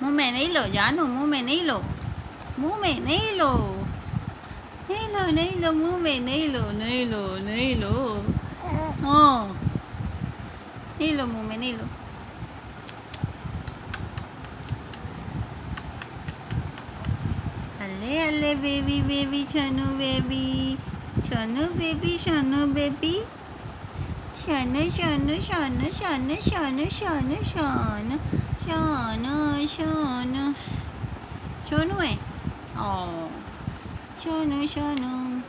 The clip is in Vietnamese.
Mumenelo, Janu, Mumenelo. Mumenelo. Nelo, Nelo, Mumenelo, Nelo, Nelo. Oh. Nelo, Mumenelo. Alle alle baby, baby, Chanu, baby. Chanu, baby, Chanu, baby. Chanu, Chanu, Chanu, Chanu, Chanu, Chanu, Chanu, Chanu. shonu shonu eh? Oh. Shonu shonu